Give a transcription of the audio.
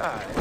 God.